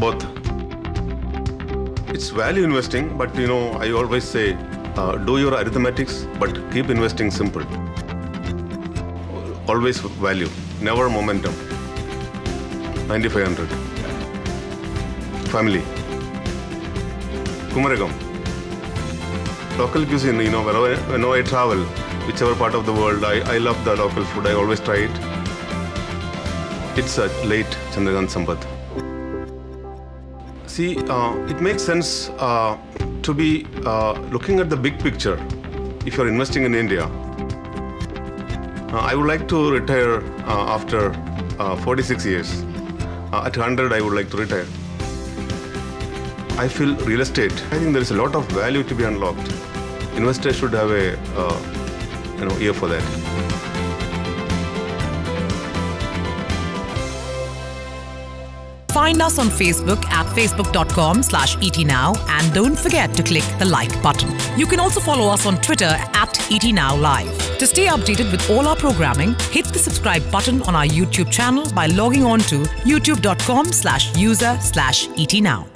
both. It's value investing, but you know, I always say uh, do your arithmetics, but keep investing simple. Always value, never momentum. 9500. Family. Kumarakom. Local cuisine, you know, whenever, whenever I travel, whichever part of the world, I, I love the local food. I always try it. It's a late Chandrakant Sampat. See, uh, it makes sense uh, to be uh, looking at the big picture if you're investing in India. Uh, I would like to retire uh, after uh, 46 years. At 100, I would like to retire. I feel real estate. I think there is a lot of value to be unlocked. Investors should have a you know ear for that. Find us on Facebook at facebook.com slash etnow and don't forget to click the like button. You can also follow us on Twitter at etnowlive. To stay updated with all our programming, hit the subscribe button on our YouTube channel by logging on to youtube.com slash user slash etnow.